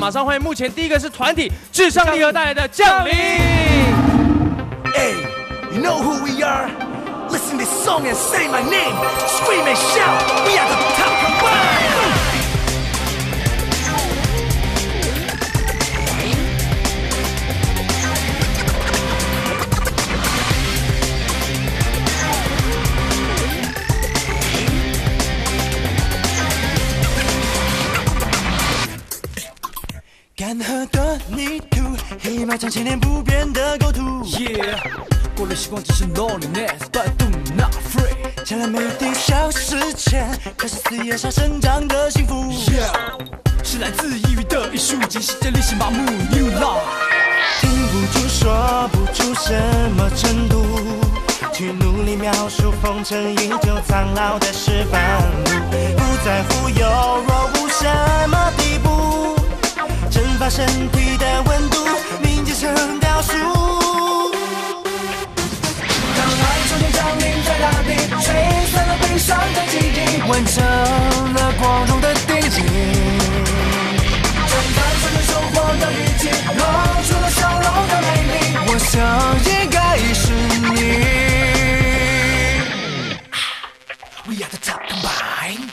马上欢迎目前第一个是团体至上力合带来的降临。Hey, you know who we are? Listen this song and say my name. Scream and shout. We are the top combine. 干涸的泥土，黑马将千年不变的构图。Yeah，过了时光只是 loneliness，but do not free。将来美丽消失前，开始四叶下生长的幸福。Yeah，是来自异域的艺术，即使这历史麻木，New Love。停不住，说不出什么程度，去努力描述风尘依旧苍老的石板路，不在乎有若无什么身体的温度凝结成雕塑。当爱重新降临在大地，吹散了悲伤的记忆，完成了光荣的定义。正单纯的收获的雨季，露出了笑容的美丽。我想应该是你。We are the top combine.。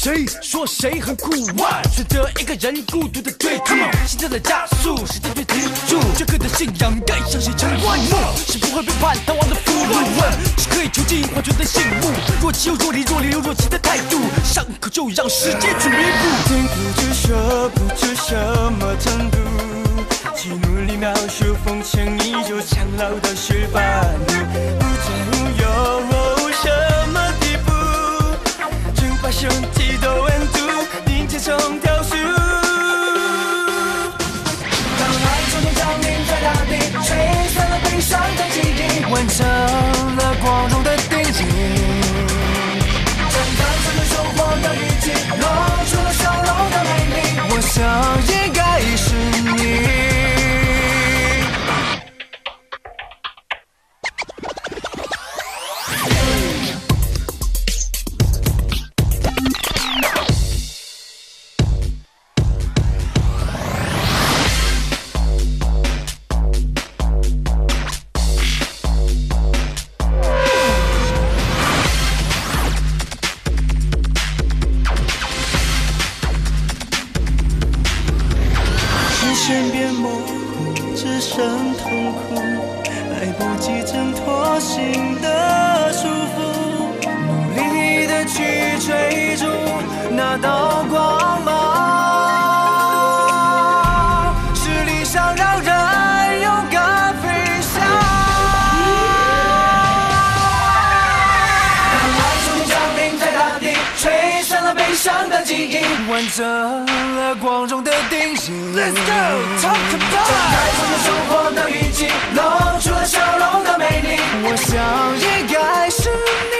谁说谁很酷选择一个人孤独的退出，心跳在加速，时间却停住。这刻的信仰该向谁成万木？是不会背叛逃亡的俘虏。One，是可以囚禁幻觉的醒悟。若即又若离，若离又若即的态度，伤口就让时间去弥补。听不出说不出什么程度，去努力描述风尘依旧苍老的石板路，记渐变模糊，只剩痛苦，来不及挣脱心的束缚，努力的去追逐那道光记忆。完成了光荣的定义。Let's go，正单纯的收获的雨季，露出了笑容的美丽。我想应该是你。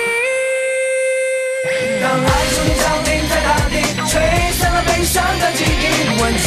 当爱重新降临在大地，吹散了悲伤的记忆。完成